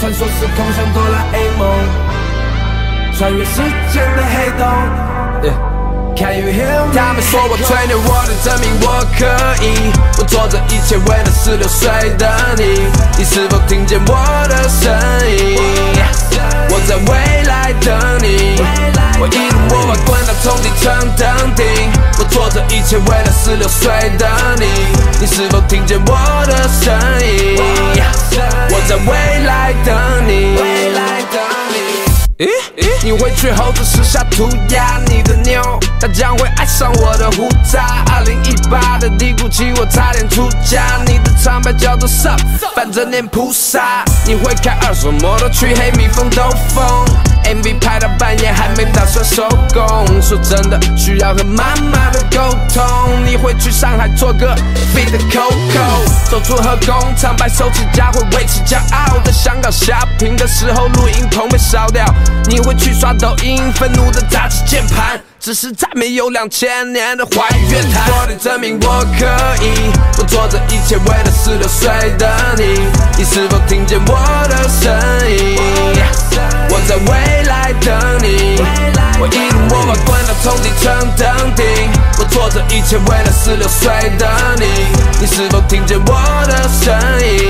穿梭时空像哆啦 A 梦，穿越时间的黑洞。Can you hear me？他们说我吹牛，我得证明我可以。我做这一切为了十六岁的你，你是否听见我的声音？我在未来等你，我一路我把滚到从地成登顶。我做这一切为了十六岁的你，你是否听见我的你会去猴子石下涂鸦你的妞，她将会爱上我的胡渣。二零一八的低谷期，我差点出家。你的唱牌叫做 Sup，反正念菩萨。你会开二手摩托去黑蜜蜂兜风，MV 拍到半夜还没打算收工。说真的，需要和妈妈的沟通。你会去上海做个 fit Coco，走出和工厂，白手起家会为此骄傲。在香港下屏的时候，录音棚被烧掉。你会去刷抖音，愤怒的砸起键盘，只是再没有两千年的华语乐坛。我得证明我可以，我做这一切为了十六岁的你，你是否听见我的声从底层登顶。我做这一切为了十六岁的你，你是否听见我的声音？